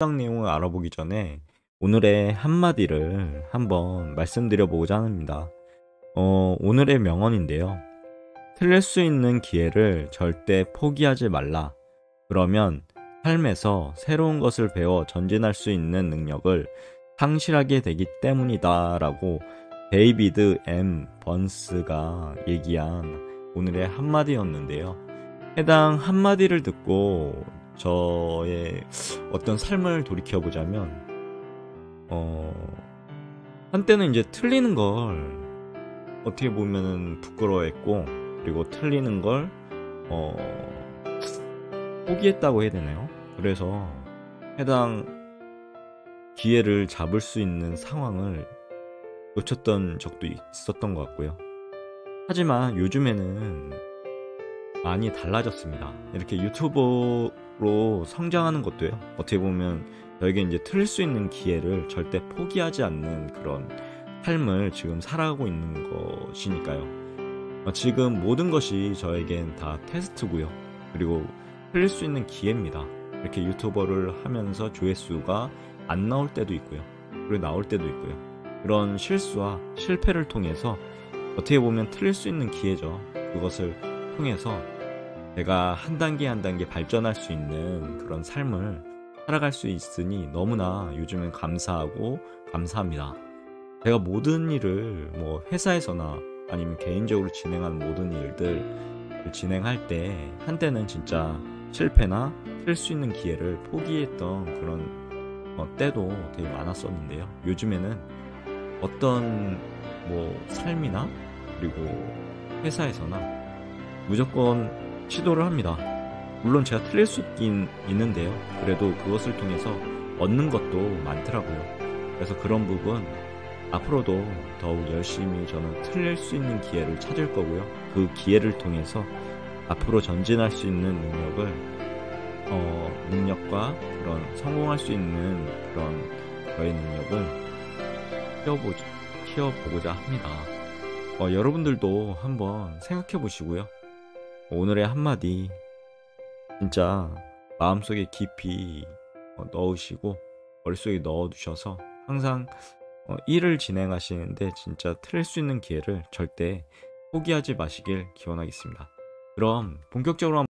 해당 내용을 알아보기 전에 오늘의 한마디를 한번 말씀드려 보고자 합니다. 어, 오늘의 명언인데요. 틀릴 수 있는 기회를 절대 포기하지 말라. 그러면 삶에서 새로운 것을 배워 전진할 수 있는 능력을 상실하게 되기 때문이다. 라고 데이비드 M. 번스가 얘기한 오늘의 한마디였는데요. 해당 한마디를 듣고 저의 어떤 삶을 돌이켜 보자면, 어, 한때는 이제 틀리는 걸 어떻게 보면은 부끄러워했고, 그리고 틀리는 걸, 어, 포기했다고 해야 되나요? 그래서 해당 기회를 잡을 수 있는 상황을 놓쳤던 적도 있었던 것 같고요. 하지만 요즘에는 많이 달라졌습니다. 이렇게 유튜버로 성장하는 것도요. 어떻게 보면 저에게 이제 틀릴 수 있는 기회를 절대 포기하지 않는 그런 삶을 지금 살아가고 있는 것이니까요. 어, 지금 모든 것이 저에겐 다 테스트고요. 그리고 틀릴 수 있는 기회입니다. 이렇게 유튜버를 하면서 조회수가 안 나올 때도 있고요. 그리고 나올 때도 있고요. 그런 실수와 실패를 통해서 어떻게 보면 틀릴 수 있는 기회죠. 그것을 통해서 제가 한 단계 한 단계 발전할 수 있는 그런 삶을 살아갈 수 있으니 너무나 요즘은 감사하고 감사합니다. 제가 모든 일을 뭐 회사에서나 아니면 개인적으로 진행하는 모든 일들을 진행할 때 한때는 진짜 실패나 틀 수 있는 기회를 포기했던 그런 어, 때도 되게 많았었는데요. 요즘에는 어떤 뭐 삶이나 그리고 회사에서나 무조건 시도를 합니다. 물론 제가 틀릴 수 있긴 있는데요. 그래도 그것을 통해서 얻는 것도 많더라고요. 그래서 그런 부분 앞으로도 더욱 열심히 저는 틀릴 수 있는 기회를 찾을 거고요. 그 기회를 통해서 앞으로 전진할 수 있는 능력을 어, 능력과 그런 성공할 수 있는 그런 저의 능력을 키워보자, 키워보고자 합니다. 어, 여러분들도 한번 생각해 보시고요. 오늘의 한마디 진짜 마음속에 깊이 어, 넣으시고 머릿속에 넣어두셔서 항상 어, 일을 진행하시는데 진짜 틀릴 수 있는 기회를 절대 포기하지 마시길 기원하겠습니다. 그럼 본격적으로